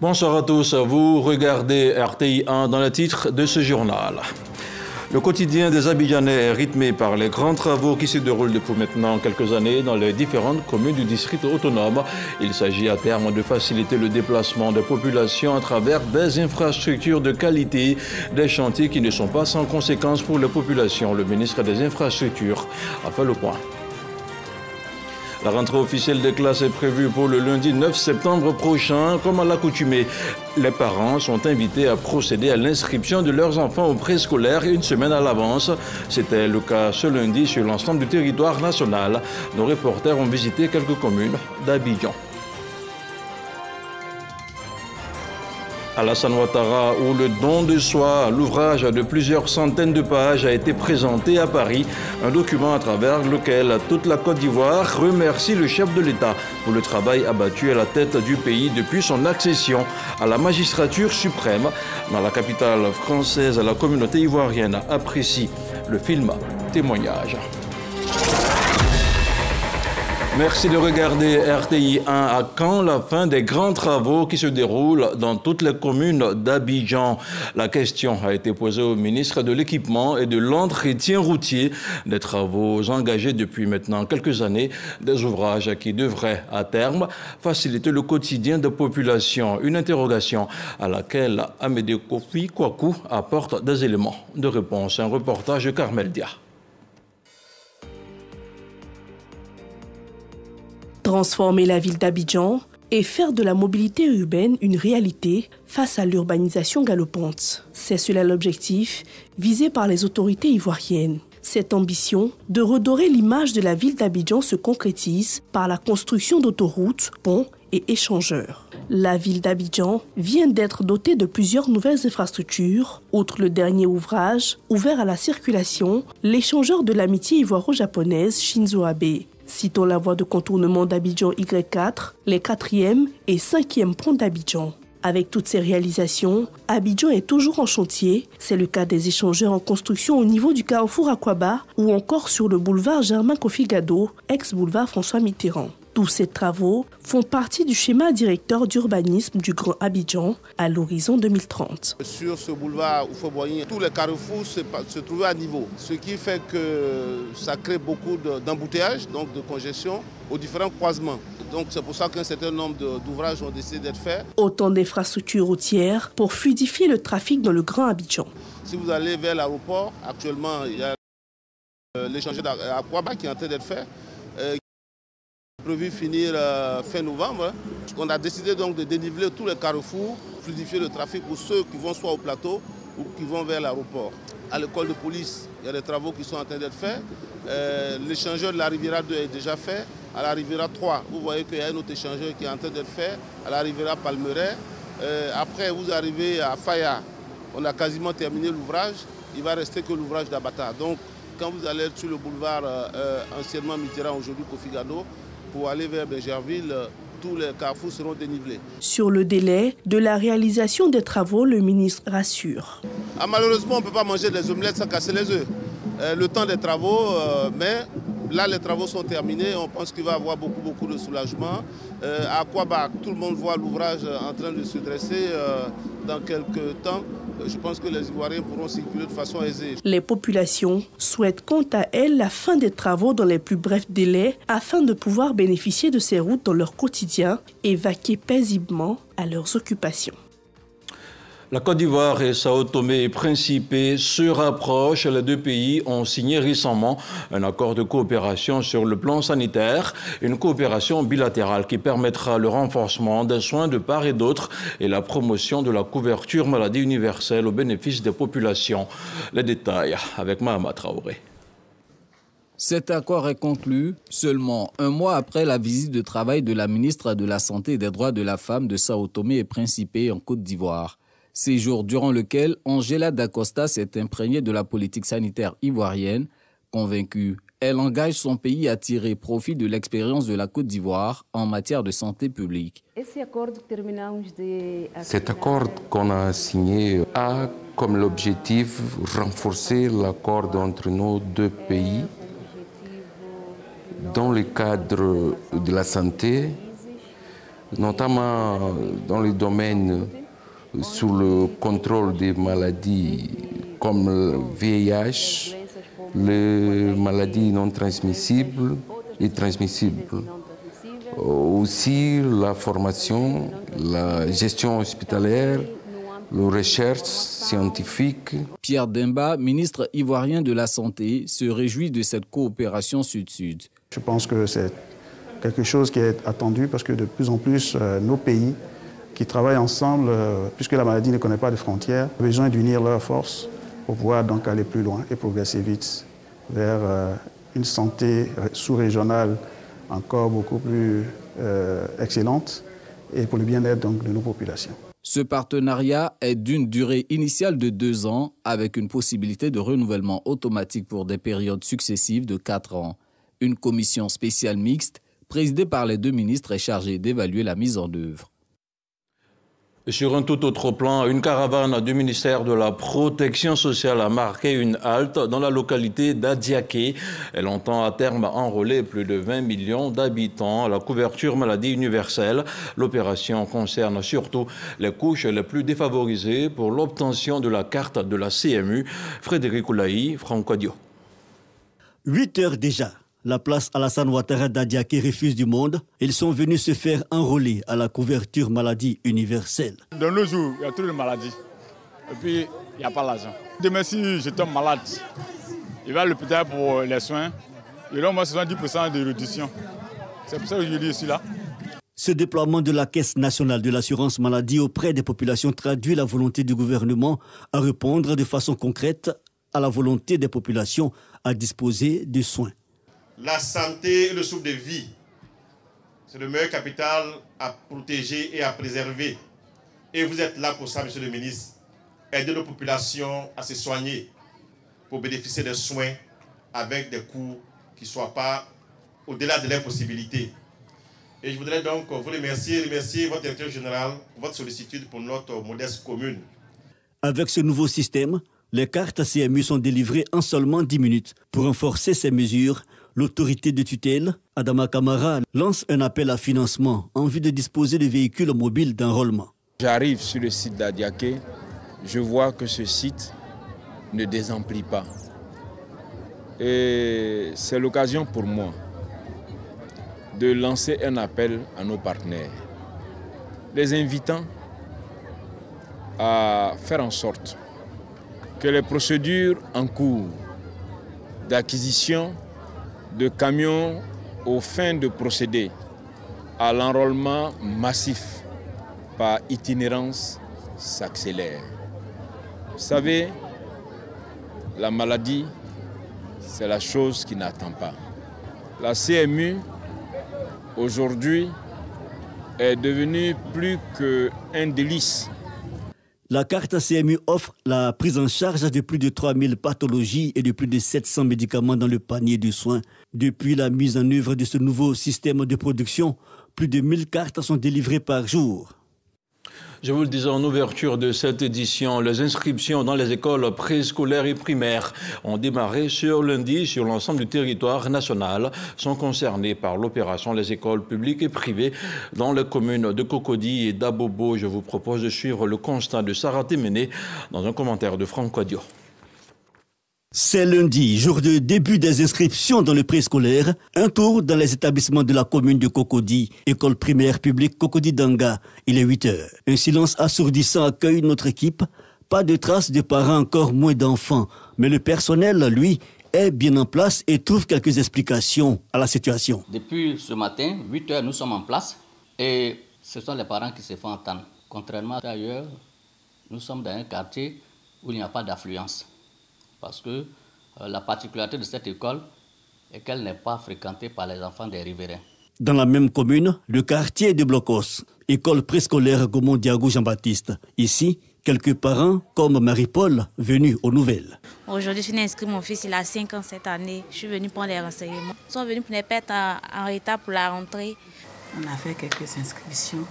Bonsoir à tous, vous regardez RTI 1 dans le titre de ce journal. Le quotidien des Abidjanais est rythmé par les grands travaux qui se déroulent depuis maintenant quelques années dans les différentes communes du district autonome. Il s'agit à terme de faciliter le déplacement des populations à travers des infrastructures de qualité, des chantiers qui ne sont pas sans conséquences pour les populations. Le ministre des Infrastructures a fait le point. La rentrée officielle des classes est prévue pour le lundi 9 septembre prochain. Comme à l'accoutumée, les parents sont invités à procéder à l'inscription de leurs enfants au préscolaire une semaine à l'avance. C'était le cas ce lundi sur l'ensemble du territoire national. Nos reporters ont visité quelques communes d'Abidjan. Alassane Ouattara, où le don de soi, l'ouvrage de plusieurs centaines de pages, a été présenté à Paris. Un document à travers lequel toute la Côte d'Ivoire remercie le chef de l'État pour le travail abattu à la tête du pays depuis son accession à la magistrature suprême. Dans la capitale française, la communauté ivoirienne apprécie le film Témoignage. Merci de regarder RTI 1 à quand la fin des grands travaux qui se déroulent dans toutes les communes d'Abidjan. La question a été posée au ministre de l'Équipement et de l'Entretien routier. Des travaux engagés depuis maintenant quelques années, des ouvrages qui devraient à terme faciliter le quotidien de population. Une interrogation à laquelle Amédée Kofi Kwaku apporte des éléments de réponse. Un reportage de Carmel Dia. Transformer la ville d'Abidjan et faire de la mobilité urbaine une réalité face à l'urbanisation galopante. C'est cela l'objectif visé par les autorités ivoiriennes. Cette ambition de redorer l'image de la ville d'Abidjan se concrétise par la construction d'autoroutes, ponts et échangeurs. La ville d'Abidjan vient d'être dotée de plusieurs nouvelles infrastructures, outre le dernier ouvrage ouvert à la circulation, l'échangeur de l'amitié ivoiro-japonaise Shinzo Abe. Citons la voie de contournement d'Abidjan Y4, les 4e et 5e ponts d'Abidjan. Avec toutes ces réalisations, Abidjan est toujours en chantier. C'est le cas des échangeurs en construction au niveau du carrefour Aquaba ou encore sur le boulevard Germain Kofi-Gado, ex-boulevard François Mitterrand. Tous ces travaux font partie du schéma directeur d'urbanisme du Grand Abidjan à l'horizon 2030. Sur ce boulevard Oufo-Boigny, tous les carrefours se, se, trouvaient à niveau, ce qui fait que ça crée beaucoup d'embouteillages, donc de congestion aux différents croisements. Donc c'est pour ça qu'un certain nombre d'ouvrages ont décidé d'être faits. Autant d'infrastructures routières pour fluidifier le trafic dans le Grand Abidjan. Si vous allez vers l'aéroport, actuellement il y a l'échangeur d'Aquaba qui est en train d'être fait prévu finir euh, fin novembre. On a décidé donc de déniveler tous les carrefours, fluidifier le trafic pour ceux qui vont soit au plateau ou qui vont vers l'aéroport. À l'école de police, il y a des travaux qui sont en train d'être faits. Euh, L'échangeur de la Riviera 2 est déjà fait. À la Riviera 3, vous voyez qu'il y a un autre échangeur qui est en train d'être fait. À la Riviera Palmeret. Euh, après, vous arrivez à Faya. On a quasiment terminé l'ouvrage. Il va rester que l'ouvrage d'Abata. Donc, quand vous allez sur le boulevard anciennement Mitterrand, aujourd'hui Kofigado, pour aller vers Bégerville, tous les carrefours seront dénivelés. Sur le délai de la réalisation des travaux, le ministre rassure. Ah, malheureusement, on ne peut pas manger des omelettes sans casser les œufs. Euh, le temps des travaux, euh, mais là, les travaux sont terminés. On pense qu'il va y avoir beaucoup, beaucoup de soulagement. Euh, à Quabac, tout le monde voit l'ouvrage en train de se dresser dans quelques temps je pense que les Ivoiriens pourront circuler de façon aisée. Les populations souhaitent quant à elles la fin des travaux dans les plus brefs délais afin de pouvoir bénéficier de ces routes dans leur quotidien et vaquer paisiblement à leurs occupations. La Côte d'Ivoire et Sao Tomé et Principe se rapprochent. Les deux pays ont signé récemment un accord de coopération sur le plan sanitaire, une coopération bilatérale qui permettra le renforcement des soins de part et d'autre et la promotion de la couverture maladie universelle au bénéfice des populations. Les détails avec Mahama Traoré. Cet accord est conclu seulement un mois après la visite de travail de la ministre de la Santé et des Droits de la Femme de Sao Tomé et Principe en Côte d'Ivoire séjour durant lequel Angela Dacosta s'est imprégnée de la politique sanitaire ivoirienne. Convaincue, elle engage son pays à tirer profit de l'expérience de la Côte d'Ivoire en matière de santé publique. Cet accord qu'on a signé a comme l'objectif renforcer l'accord entre nos deux pays dans le cadre de la santé notamment dans les domaines sous le contrôle des maladies comme le VIH, les maladies non transmissibles et transmissibles. Aussi la formation, la gestion hospitalière, la recherche scientifique. Pierre Demba, ministre ivoirien de la Santé, se réjouit de cette coopération sud-sud. Je pense que c'est quelque chose qui est attendu parce que de plus en plus, euh, nos pays qui travaillent ensemble, euh, puisque la maladie ne connaît pas de frontières, ont besoin d'unir leurs forces pour pouvoir donc aller plus loin et progresser vite vers euh, une santé sous-régionale encore beaucoup plus excellente et pour le bien-être de nos populations. Ce partenariat est d'une durée initiale de deux ans avec une possibilité de renouvellement automatique pour des périodes successives de quatre ans. Une commission spéciale mixte présidée par les deux ministres est chargée d'évaluer la mise en œuvre. Sur un tout autre plan, une caravane du ministère de la Protection sociale a marqué une halte dans la localité d'Adiaké. Elle entend à terme enrôler plus de 20 millions d'habitants à la couverture maladie universelle. L'opération concerne surtout les couches les plus défavorisées pour l'obtention de la carte de la CMU. Frédéric Oulaï, Franco Dio. 8 heures déjà. La place Alassane Ouattara d'Adiaké refuse du monde. Ils sont venus se faire enrôler à la couverture maladie universelle. Dans nos jours, il y a trop de maladies. Et puis, il n'y a pas l'argent. Demain, si je tombe malade, il va à l'hôpital pour les soins. Il y aura au moins 70% de réduction. C'est pour ça que je dis ici là. Ce déploiement de la Caisse nationale de l'assurance maladie auprès des populations traduit la volonté du gouvernement à répondre de façon concrète à la volonté des populations à disposer de soins. La santé et le souffle de vie, c'est le meilleur capital à protéger et à préserver. Et vous êtes là pour ça, monsieur le ministre. Aider nos populations à se soigner pour bénéficier des soins avec des coûts qui ne soient pas au-delà de leurs possibilités. Et je voudrais donc vous remercier, remercier votre directeur général pour votre sollicitude pour notre modeste commune. Avec ce nouveau système, les cartes CMU sont délivrées en seulement 10 minutes. Pour renforcer ces mesures, L'autorité de tutelle, Adama Kamara, lance un appel à financement en vue de disposer de véhicules mobiles d'enrôlement. J'arrive sur le site d'Adiaké, je vois que ce site ne désemplit pas. Et c'est l'occasion pour moi de lancer un appel à nos partenaires, les invitant à faire en sorte que les procédures en cours d'acquisition de camions aux fins de procéder à l'enrôlement massif par itinérance s'accélère. Vous savez, la maladie, c'est la chose qui n'attend pas. La CMU, aujourd'hui, est devenue plus qu'un délice la carte CMU offre la prise en charge de plus de 3000 pathologies et de plus de 700 médicaments dans le panier de soins. Depuis la mise en œuvre de ce nouveau système de production, plus de 1000 cartes sont délivrées par jour. Je vous le disais en ouverture de cette édition, les inscriptions dans les écoles préscolaires et primaires ont démarré sur lundi sur l'ensemble du territoire national. Sont concernées par l'opération les écoles publiques et privées dans les communes de Cocody et d'Abobo. Je vous propose de suivre le constat de Sarah Téméné dans un commentaire de Franck Quadio. C'est lundi, jour de début des inscriptions dans le préscolaire. Un tour dans les établissements de la commune de Cocody, école primaire publique Cocody Danga. Il est 8 heures. Un silence assourdissant accueille notre équipe. Pas de traces de parents, encore moins d'enfants. Mais le personnel, lui, est bien en place et trouve quelques explications à la situation. Depuis ce matin, 8 heures, nous sommes en place et ce sont les parents qui se font entendre. Contrairement à ailleurs, nous sommes dans un quartier où il n'y a pas d'affluence parce que euh, la particularité de cette école est qu'elle n'est pas fréquentée par les enfants des riverains. Dans la même commune, le quartier de Blocos, école préscolaire Gaumont Diago Jean-Baptiste. Ici, quelques parents comme Marie-Paul venus aux nouvelles. Aujourd'hui, je suis inscrit mon fils, il a 5 ans cette année. Je suis venue prendre les renseignements. Ils sont venus pour les pètes en, état pour la rentrée. On a fait quelques inscriptions.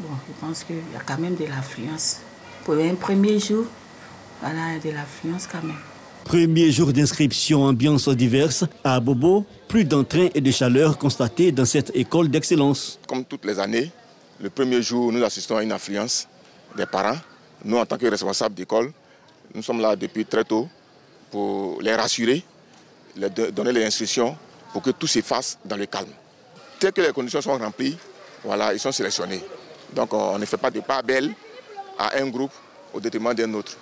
Bon, je pense qu'il y a quand même de l'affluence. Pour un premier jour, voilà, de l'affluence quand même. Premier jour d'inscription, ambiance diverse. À Bobo, plus d'entrain et de chaleur constatés dans cette école d'excellence. Comme toutes les années, le premier jour, nous assistons à une affluence des parents. Nous, en tant que responsables d'école, nous sommes là depuis très tôt pour les rassurer, leur donner les instructions pour que tout se fasse dans le calme. Dès que les conditions sont remplies, voilà, ils sont sélectionnés. Donc on ne fait pas de pas belle à un groupe au détriment d'un autre.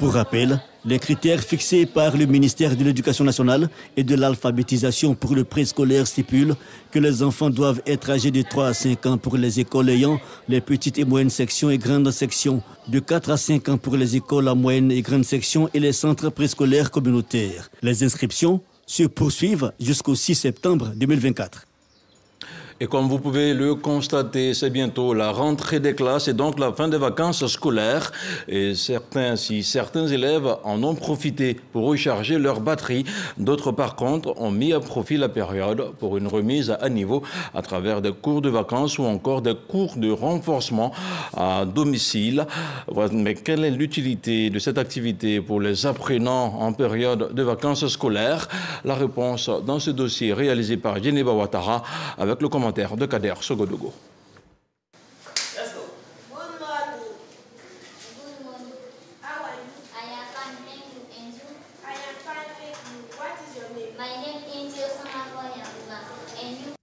Pour rappel, les critères fixés par le ministère de l'Éducation nationale et de l'alphabétisation pour le préscolaire stipulent que les enfants doivent être âgés de 3 à 5 ans pour les écoles ayant les petites et moyennes sections et grandes sections, de 4 à 5 ans pour les écoles à moyenne et grandes sections et les centres préscolaires communautaires. Les inscriptions se poursuivent jusqu'au 6 septembre 2024. Et comme vous pouvez le constater, c'est bientôt la rentrée des classes et donc la fin des vacances scolaires. Et certains, si certains élèves en ont profité pour recharger leur batterie, d'autres par contre ont mis à profit la période pour une remise à niveau à travers des cours de vacances ou encore des cours de renforcement à domicile. Mais quelle est l'utilité de cette activité pour les apprenants en période de vacances scolaires? La réponse dans ce dossier réalisé par Geneva Ouattara avec le commentaire de Kader Sogodogo.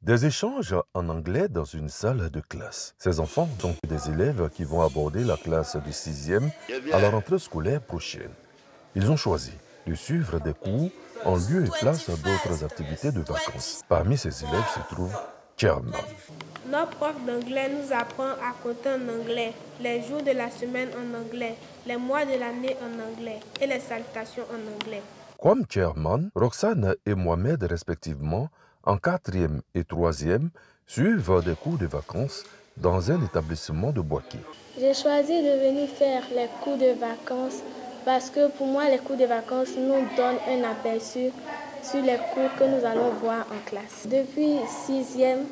Des échanges en anglais dans une salle de classe. Ces enfants sont des élèves qui vont aborder la classe du 6e à la rentrée scolaire prochaine. Ils ont choisi de suivre des cours en lieu et place d'autres activités de vacances. Parmi ces élèves se trouve notre prof d'anglais nous apprend à compter en anglais, les jours de la semaine en anglais, les mois de l'année en anglais et les salutations en anglais. Comme Chairman, Roxane et Mohamed respectivement, en quatrième et troisième, suivent des cours de vacances dans un établissement de Boaké. J'ai choisi de venir faire les cours de vacances parce que pour moi, les cours de vacances nous donnent un aperçu sur les cours que nous allons voir en classe. Depuis sixième,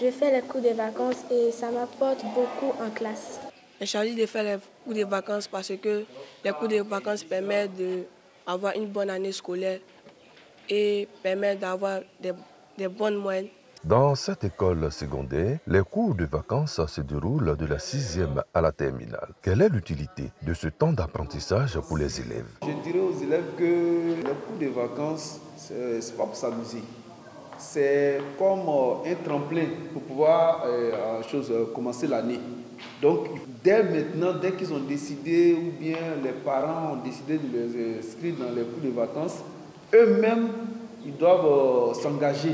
je fais les cours de vacances et ça m'apporte beaucoup en classe. J'ai choisi de faire les cours de vacances parce que les cours de vacances permettent d'avoir une bonne année scolaire et permettent d'avoir des, des bonnes moyennes dans cette école secondaire, les cours de vacances se déroulent de la sixième à la terminale. Quelle est l'utilité de ce temps d'apprentissage pour les élèves? Je dirais aux élèves que les cours de vacances, ce n'est pas pour s'amuser. C'est comme euh, un tremplin pour pouvoir euh, euh, commencer l'année. Donc, dès maintenant, dès qu'ils ont décidé, ou bien les parents ont décidé de les inscrire dans les cours de vacances, eux-mêmes, ils doivent s'engager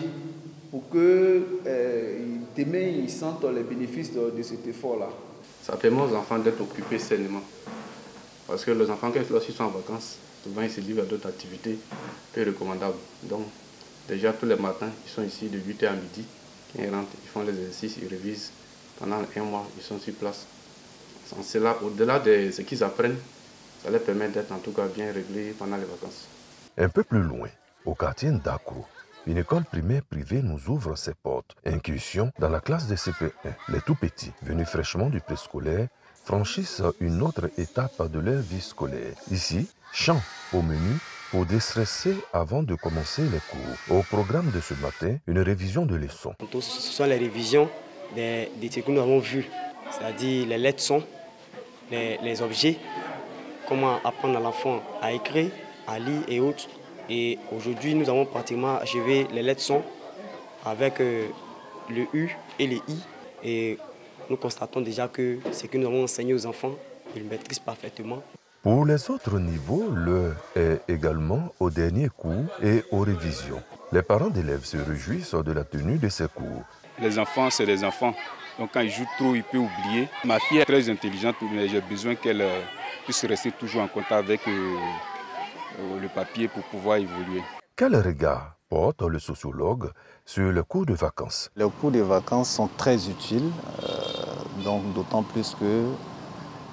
pour que euh, demain ils sentent les bénéfices de, cet effort-là. Ça permet aux enfants d'être occupés sainement. Parce que les enfants, lorsqu'ils sont en vacances, souvent ils se livrent à d'autres activités peu recommandables. Donc, déjà tous les matins, ils sont ici de 8h à midi. Ils rentrent, ils font les exercices, ils révisent. Pendant un mois, ils sont sur place. Sans cela, au-delà de ce qu'ils apprennent, ça leur permet d'être en tout cas bien réglés pendant les vacances. Un peu plus loin, au quartier d'Akro, une école primaire privée nous ouvre ses portes. Incursion dans la classe de CP1. Les tout petits, venus fraîchement du préscolaire, franchissent une autre étape de leur vie scolaire. Ici, chant au menu pour déstresser avant de commencer les cours. Au programme de ce matin, une révision de leçons. Ce sont les révisions des, ce que nous avons vu, c'est-à-dire les lettres les objets, comment apprendre à l'enfant à écrire, à lire et autres. Et aujourd'hui, nous avons pratiquement achevé les lettres son avec euh, le U et les I. Et nous constatons déjà que ce que nous avons enseigné aux enfants, ils maîtrisent parfaitement. Pour les autres niveaux, le est également au dernier cours et aux révisions. Les parents d'élèves se réjouissent de la tenue de ces cours. Les enfants, c'est des enfants. Donc quand ils jouent trop, ils peuvent oublier. Ma fille est très intelligente, mais j'ai besoin qu'elle euh, puisse rester toujours en contact avec euh, le papier pour pouvoir évoluer. Quel regard porte le sociologue sur le cours de vacances? Les cours de vacances sont très utiles, euh, donc d'autant plus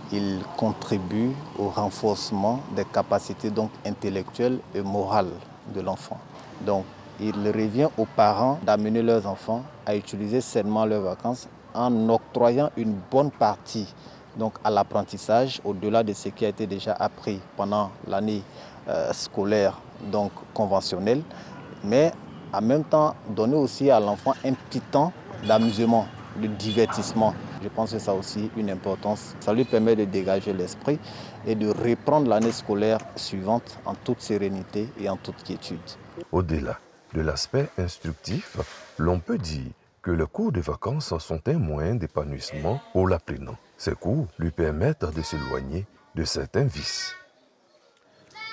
qu'ils contribuent au renforcement des capacités donc intellectuelles et morales de l'enfant. Donc il revient aux parents d'amener leurs enfants à utiliser sainement leurs vacances en octroyant une bonne partie donc à l'apprentissage au-delà de ce qui a été déjà appris pendant l'année euh, scolaire donc conventionnelle, mais en même temps donner aussi à l'enfant un petit temps d'amusement, de divertissement. Je pense que ça a aussi une importance. Ça lui permet de dégager l'esprit et de reprendre l'année scolaire suivante en toute sérénité et en toute quiétude. Au-delà de l'aspect instructif, l'on peut dire que les cours de vacances sont un moyen d'épanouissement pour l'apprenant. Ces cours lui permettent de s'éloigner de certains vices.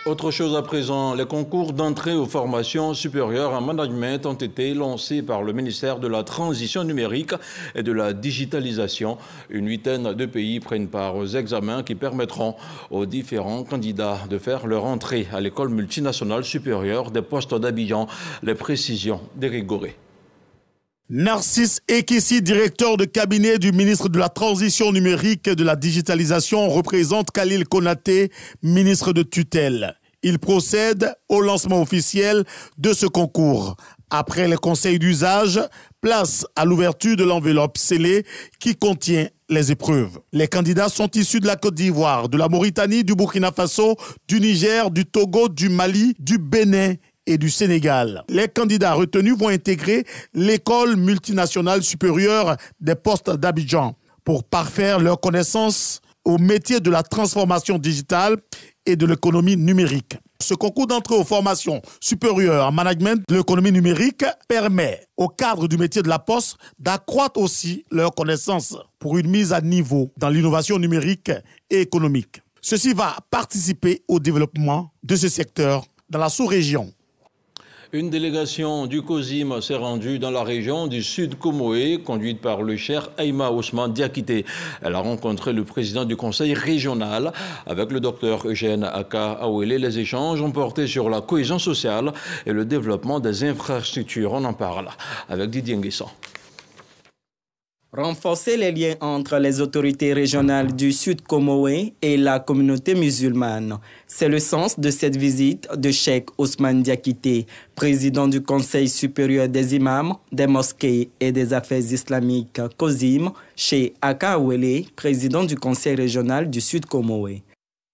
Autre chose à présent, les concours d'entrée aux formations supérieures en management ont été lancés par le ministère de la Transition numérique et de la digitalisation. Une huitaine de pays prennent part aux examens qui permettront aux différents candidats de faire leur entrée à l'école multinationale supérieure des postes d'Abidjan. Les précisions d'Éric Goré. Narcisse Ekessi, directeur de cabinet du ministre de la Transition numérique et de la digitalisation, représente Khalil Konaté, ministre de tutelle. Il procède au lancement officiel de ce concours. Après le conseil d'usage, place à l'ouverture de l'enveloppe scellée qui contient les épreuves. Les candidats sont issus de la Côte d'Ivoire, de la Mauritanie, du Burkina Faso, du Niger, du Togo, du Mali, du Bénin et du Sénégal. Les candidats retenus vont intégrer l'école multinationale supérieure des postes d'Abidjan pour parfaire leurs connaissances au métier de la transformation digitale et de l'économie numérique. Ce concours d'entrée aux formations supérieures en management de l'économie numérique permet au cadre du métier de la poste d'accroître aussi leurs connaissances pour une mise à niveau dans l'innovation numérique et économique. Ceci va participer au développement de ce secteur dans la sous-région une délégation du COSIM s'est rendue dans la région du Sud Comoé, conduite par le cher Aïma Ousmane Diakité. Elle a rencontré le président du conseil régional avec le docteur Eugène Aka Awele. Les échanges ont porté sur la cohésion sociale et le développement des infrastructures. On en parle avec Didier Nguessan. Renforcer les liens entre les autorités régionales du Sud Comoé et la communauté musulmane. C'est le sens de cette visite de Cheikh Ousmane Diakité, président du Conseil supérieur des imams, des mosquées et des affaires islamiques COSIM, chez Aka président du Conseil régional du Sud Comoé.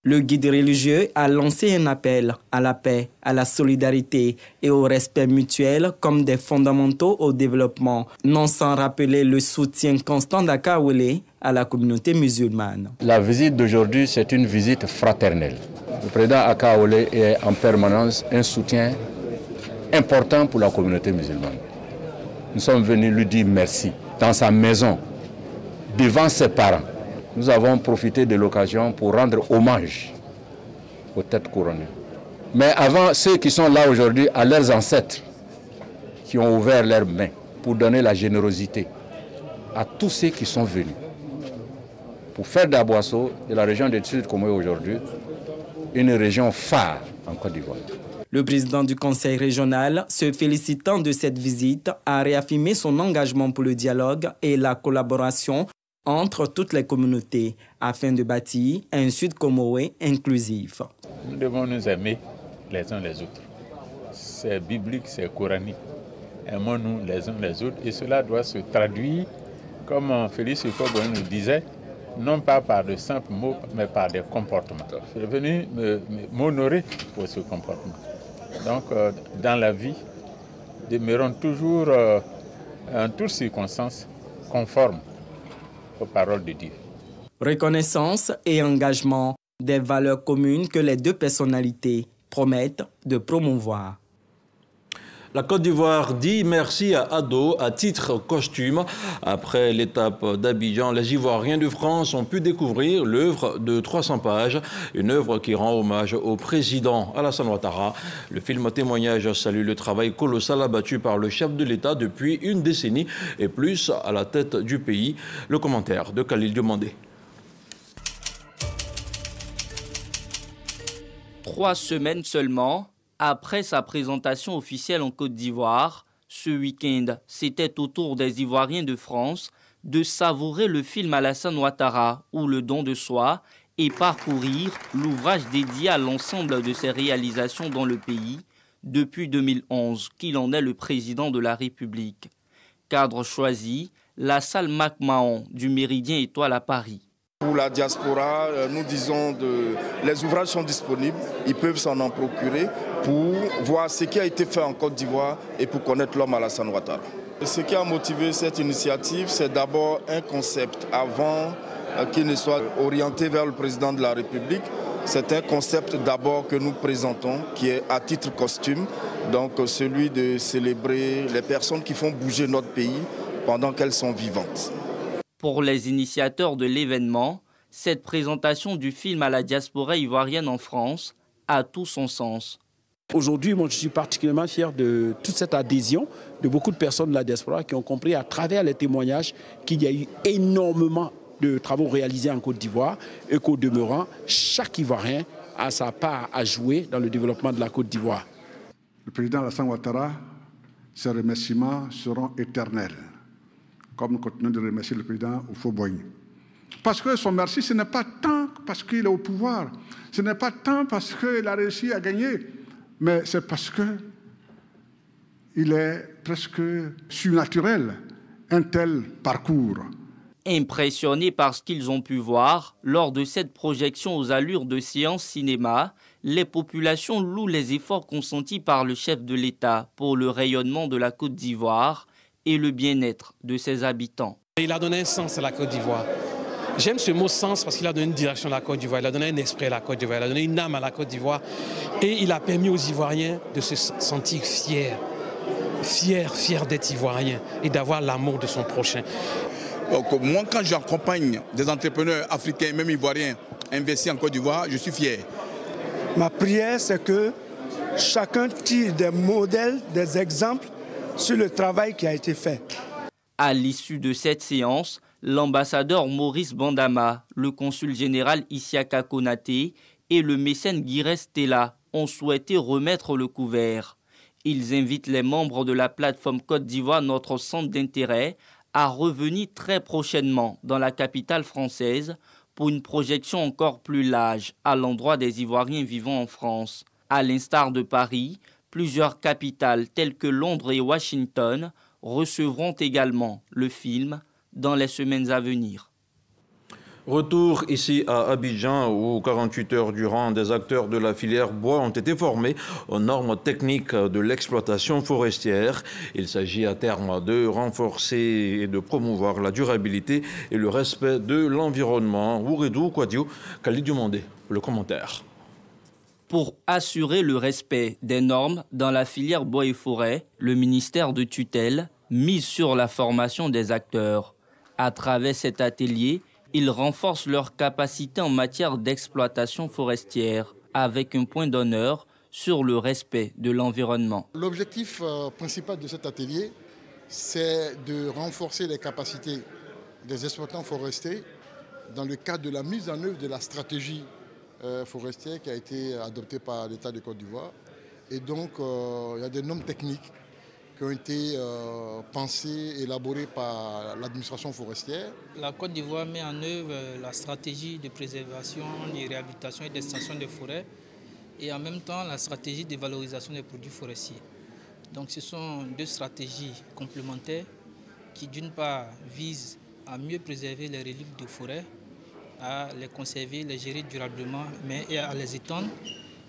Le guide religieux a lancé un appel à la paix, à la solidarité et au respect mutuel comme des fondamentaux au développement, non sans rappeler le soutien constant d'Akawele à la communauté musulmane. La visite d'aujourd'hui, c'est une visite fraternelle. Le président Akawele est en permanence un soutien important pour la communauté musulmane. Nous sommes venus lui dire merci dans sa maison, devant ses parents nous avons profité de l'occasion pour rendre hommage aux têtes couronnées. Mais avant, ceux qui sont là aujourd'hui, à leurs ancêtres, qui ont ouvert leurs mains pour donner la générosité à tous ceux qui sont venus pour faire d'Aboisseau, de la région de Sud comme aujourd'hui, une région phare en Côte d'Ivoire. Le président du conseil régional, se félicitant de cette visite, a réaffirmé son engagement pour le dialogue et la collaboration entre toutes les communautés afin de bâtir un Sud Comoé inclusif. Nous devons nous aimer les uns les autres. C'est biblique, c'est coranique. Aimons-nous les uns les autres et cela doit se traduire, comme Félix Houphouët nous disait, non pas par de simples mots, mais par des comportements. Je suis venu m'honorer pour ce comportement. Donc, euh, dans la vie, demeurons toujours, euh, en toutes circonstances, conformes paroles de Dieu. Reconnaissance et engagement, des valeurs communes que les deux personnalités promettent de promouvoir. La Côte d'Ivoire dit merci à Ado à titre costume. Après l'étape d'Abidjan, les Ivoiriens de France ont pu découvrir l'œuvre de 300 pages, une œuvre qui rend hommage au président Alassane Ouattara. Le film témoignage salue le travail colossal abattu par le chef de l'État depuis une décennie et plus à la tête du pays. Le commentaire de Khalil Diomandé. Trois semaines seulement après sa présentation officielle en Côte d'Ivoire, ce week-end, c'était au tour des Ivoiriens de France de savourer le film Alassane Ouattara ou Le don de soi et parcourir l'ouvrage dédié à l'ensemble de ses réalisations dans le pays depuis 2011 qu'il en est le président de la République. Cadre choisi, la salle MacMahon du Méridien Étoile à Paris. Pour la diaspora, euh, nous disons que les ouvrages sont disponibles, ils peuvent s'en en procurer pour voir ce qui a été fait en Côte d'Ivoire et pour connaître l'homme Alassane Ouattara. Ce qui a motivé cette initiative, c'est d'abord un concept avant euh, qu'il ne soit orienté vers le président de la République. C'est un concept d'abord que nous présentons qui est à titre costume, donc celui de célébrer les personnes qui font bouger notre pays pendant qu'elles sont vivantes. Pour les initiateurs de l'événement, cette présentation du film à la diaspora ivoirienne en France a tout son sens. Aujourd'hui, moi, je suis particulièrement fier de toute cette adhésion de beaucoup de personnes de la diaspora qui ont compris à travers les témoignages qu'il y a eu énormément de travaux réalisés en Côte d'Ivoire et qu'au demeurant, chaque Ivoirien a sa part à jouer dans le développement de la Côte d'Ivoire. Le président Alassane Ouattara, ses remerciements seront éternels comme nous continuons de remercier le président Oufo-Boigny. Parce que son merci, ce n'est pas tant parce qu'il est au pouvoir, ce n'est pas tant parce qu'il a réussi à gagner, mais c'est parce qu'il est presque surnaturel, un tel parcours. Impressionnés par ce qu'ils ont pu voir lors de cette projection aux allures de séance cinéma, les populations louent les efforts consentis par le chef de l'État pour le rayonnement de la Côte d'Ivoire et le bien-être de ses habitants. Il a donné un sens à la Côte d'Ivoire. J'aime ce mot sens parce qu'il a donné une direction à la Côte d'Ivoire, il a donné un esprit à la Côte d'Ivoire, il a donné une âme à la Côte d'Ivoire et il a permis aux Ivoiriens de se sentir fiers, fiers, fiers d'être Ivoiriens et d'avoir l'amour de son prochain. moi, quand j'accompagne des entrepreneurs africains, même ivoiriens, investis en Côte d'Ivoire, je suis fier. Ma prière, c'est que chacun tire des modèles, des exemples sur le travail qui a été fait. À l'issue de cette séance, l'ambassadeur Maurice Bandama, le consul général Isiaka Konaté et le mécène Guirès Stella ont souhaité remettre le couvert. Ils invitent les membres de la plateforme Côte d'Ivoire Notre Centre d'intérêt à revenir très prochainement dans la capitale française pour une projection encore plus large à l'endroit des Ivoiriens vivant en France. À l'instar de Paris, Plusieurs capitales telles que Londres et Washington recevront également le film dans les semaines à venir. Retour ici à Abidjan où 48 heures durant, des acteurs de la filière bois ont été formés aux normes techniques de l'exploitation forestière. Il s'agit à terme de renforcer et de promouvoir la durabilité et le respect de l'environnement. Ouredou Kouadio, Khalid le commentaire pour assurer le respect des normes dans la filière bois et forêt, le ministère de tutelle mise sur la formation des acteurs. À travers cet atelier, ils renforcent leur capacité en matière d'exploitation forestière, avec un point d'honneur sur le respect de l'environnement. L'objectif euh, principal de cet atelier, c'est de renforcer les capacités des exploitants forestiers dans le cadre de la mise en œuvre de la stratégie forestier qui a été adopté par l'État de Côte d'Ivoire. Et donc, euh, il y a des normes techniques qui ont été euh, pensées, élaborées par l'administration forestière. La Côte d'Ivoire met en œuvre la stratégie de préservation, de réhabilitation et d'extension des forêts et en même temps la stratégie de valorisation des produits forestiers. Donc ce sont deux stratégies complémentaires qui d'une part visent à mieux préserver les reliques de forêt à les conserver, les gérer durablement, mais à les étendre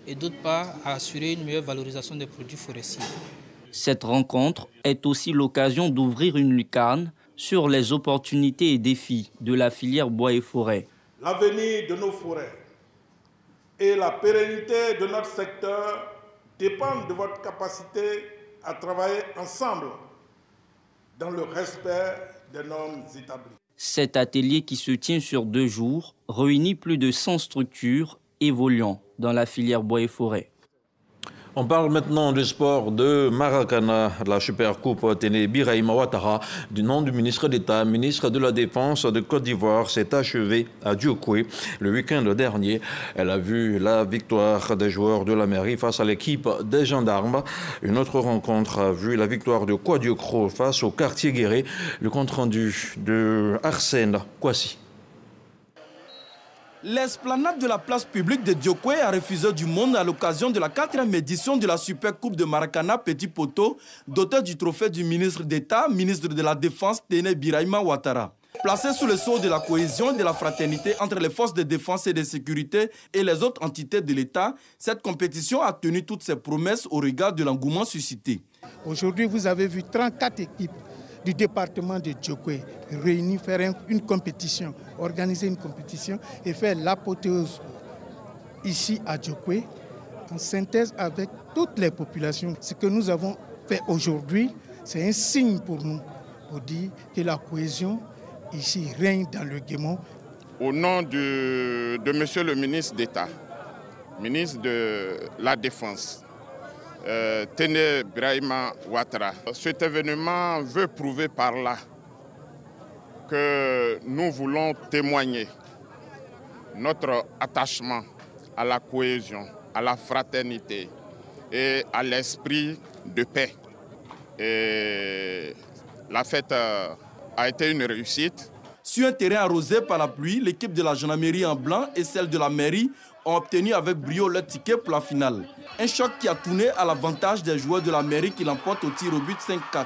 et d'autre part à assurer une meilleure valorisation des produits forestiers. Cette rencontre est aussi l'occasion d'ouvrir une lucarne sur les opportunités et défis de la filière bois et forêt. L'avenir de nos forêts et la pérennité de notre secteur dépendent de votre capacité à travailler ensemble dans le respect des normes établies. Cet atelier qui se tient sur deux jours réunit plus de 100 structures évoluant dans la filière bois et forêt. On parle maintenant du sport de Maracana, la Supercoupe Téné Biraïma Ouattara, du nom du ministre d'État, ministre de la Défense de Côte d'Ivoire, s'est achevée à Diokwe le week-end dernier. Elle a vu la victoire des joueurs de la mairie face à l'équipe des gendarmes. Une autre rencontre a vu la victoire de Kouadiokro face au quartier Guéré. Le compte rendu de Arsène Kwasi. L'esplanade de la place publique de Diokwe a refusé du monde à l'occasion de la quatrième édition de la Super Coupe de Maracana Petit Poteau, doté du trophée du ministre d'État, ministre de la Défense Téné Biraima Ouattara. Placée sous le sceau de la cohésion et de la fraternité entre les forces de défense et de sécurité et les autres entités de l'État, cette compétition a tenu toutes ses promesses au regard de l'engouement suscité. Aujourd'hui, vous avez vu 34 équipes du département de Djokwe réunies faire une compétition, organiser une compétition et faire l'apothéose ici à Djokwe en synthèse avec toutes les populations. Ce que nous avons fait aujourd'hui, c'est un signe pour nous, pour dire que la cohésion ici règne dans le Guémon. Au nom de, de Monsieur le ministre d'État, ministre de la Défense, euh, Tene Brahima Ouattara, cet événement veut prouver par là que nous voulons témoigner notre attachement à la cohésion, à la fraternité et à l'esprit de paix. La fête euh, a été une réussite. Sur un terrain arrosé par la pluie, l'équipe de la gendarmerie en blanc et celle de la mairie ont obtenu avec brio leur ticket pour la finale. Un choc qui a tourné à l'avantage des joueurs de la mairie qui l'emportent au tir au but 5-4.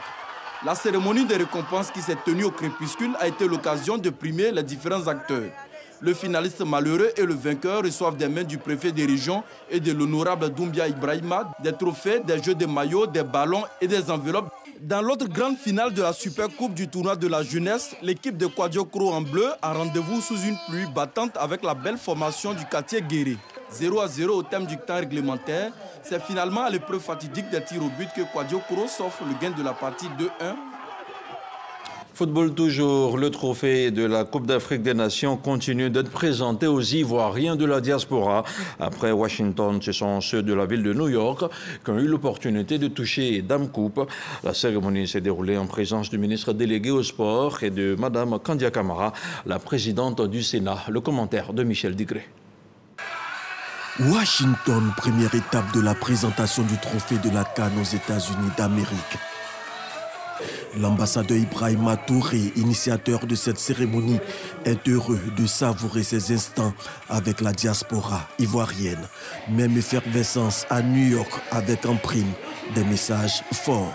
La cérémonie de récompense qui s'est tenue au crépuscule a été l'occasion de primer les différents acteurs. Le finaliste malheureux et le vainqueur reçoivent des mains du préfet des régions et de l'honorable Doumbia Ibrahima des trophées, des jeux de maillots, des ballons et des enveloppes. Dans l'autre grande finale de la Super Coupe du tournoi de la jeunesse, l'équipe de Quadiocro en bleu a rendez-vous sous une pluie battante avec la belle formation du quartier Guéré. 0 à 0 au thème du temps réglementaire, c'est finalement à l'épreuve fatidique des tirs au but que Quadiocro s'offre le gain de la partie 2-1 Football toujours, le trophée de la Coupe d'Afrique des Nations continue d'être présenté aux Ivoiriens de la diaspora. Après Washington, ce sont ceux de la ville de New York qui ont eu l'opportunité de toucher Dame Coupe. La cérémonie s'est déroulée en présence du ministre délégué au sport et de Madame Kandia Kamara, la présidente du Sénat. Le commentaire de Michel Digré. Washington, première étape de la présentation du trophée de la Cannes aux États-Unis d'Amérique. L'ambassadeur Ibrahim Touré, initiateur de cette cérémonie, est heureux de savourer ces instants avec la diaspora ivoirienne. Même effervescence à New York avec en prime des messages forts.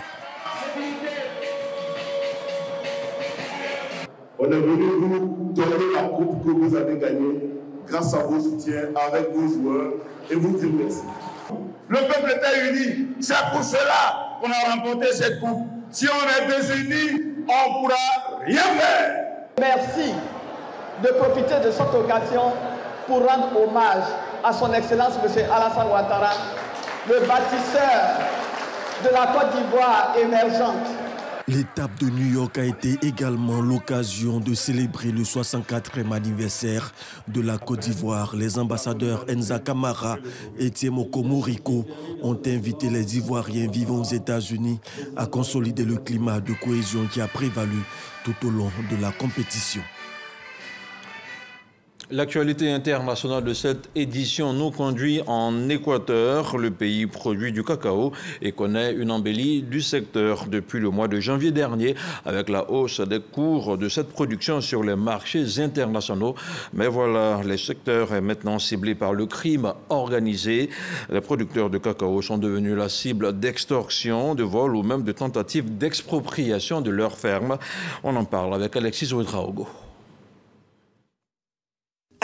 On est venu vous donner la coupe que vous avez gagnée grâce à vos soutiens avec vos joueurs et vous dire merci. Le peuple était uni. C'est pour cela qu'on a remporté cette coupe. Si on est désunis, on ne pourra rien faire. Merci de profiter de cette occasion pour rendre hommage à son Excellence M. Alassane Ouattara, le bâtisseur de la Côte d'Ivoire émergente. L'étape de New York a été également l'occasion de célébrer le 64e anniversaire de la Côte d'Ivoire. Les ambassadeurs Enza Kamara et Tiemoko Moriko ont invité les Ivoiriens vivant aux États-Unis à consolider le climat de cohésion qui a prévalu tout au long de la compétition. L'actualité internationale de cette édition nous conduit en Équateur. Le pays produit du cacao et connaît une embellie du secteur depuis le mois de janvier dernier avec la hausse des cours de cette production sur les marchés internationaux. Mais voilà, le secteur est maintenant ciblé par le crime organisé. Les producteurs de cacao sont devenus la cible d'extorsion, de vol ou même de tentatives d'expropriation de leurs fermes. On en parle avec Alexis Ouedraogo.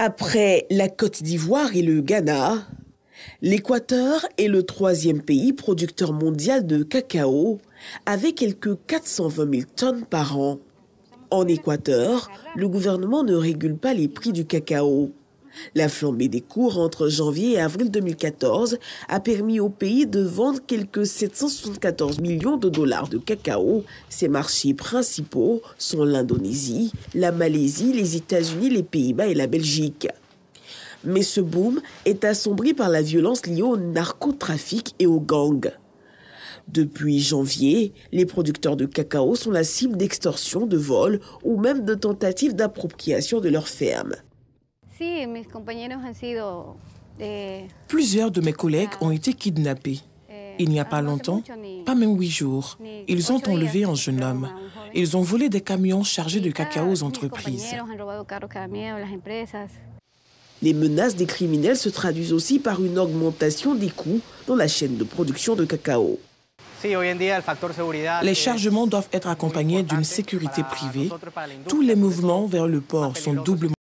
Après la Côte d'Ivoire et le Ghana, l'Équateur est le troisième pays producteur mondial de cacao, avec quelques 420 000 tonnes par an. En Équateur, le gouvernement ne régule pas les prix du cacao. La flambée des cours entre janvier et avril 2014 a permis au pays de vendre quelques 774 millions de dollars de cacao. Ses marchés principaux sont l'Indonésie, la Malaisie, les États-Unis, les Pays-Bas et la Belgique. Mais ce boom est assombri par la violence liée au narcotrafic et aux gangs. Depuis janvier, les producteurs de cacao sont la cible d'extorsions, de vols ou même de tentatives d'appropriation de leurs fermes. Plusieurs de mes collègues ont été kidnappés. Il n'y a pas longtemps, pas même huit jours, ils ont enlevé un jeune homme. Ils ont volé des camions chargés de cacao aux entreprises. Les menaces des criminels se traduisent aussi par une augmentation des coûts dans la chaîne de production de cacao. Les chargements doivent être accompagnés d'une sécurité privée. Tous les mouvements vers le port sont doublement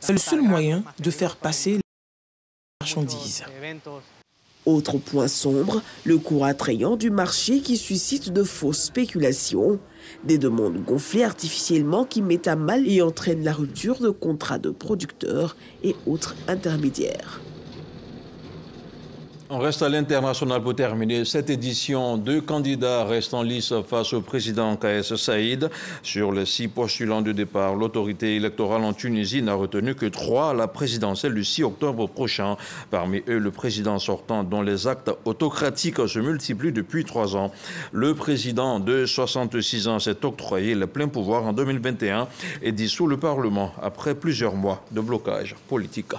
C'est le seul moyen de faire passer les marchandises. Autre point sombre, le cours attrayant du marché qui suscite de fausses spéculations. Des demandes gonflées artificiellement qui mettent à mal et entraînent la rupture de contrats de producteurs et autres intermédiaires. On reste à l'international pour terminer cette édition. Deux candidats restent en lice face au président KS Saïd. Sur les six postulants de départ, l'autorité électorale en Tunisie n'a retenu que trois à la présidentielle du 6 octobre prochain. Parmi eux, le président sortant dont les actes autocratiques se multiplient depuis trois ans. Le président de 66 ans s'est octroyé le plein pouvoir en 2021 et dissout le Parlement après plusieurs mois de blocage politique.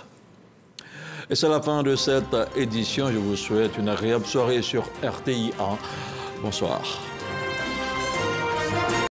Et c'est la fin de cette édition. Je vous souhaite une agréable soirée sur RTI 1. Bonsoir.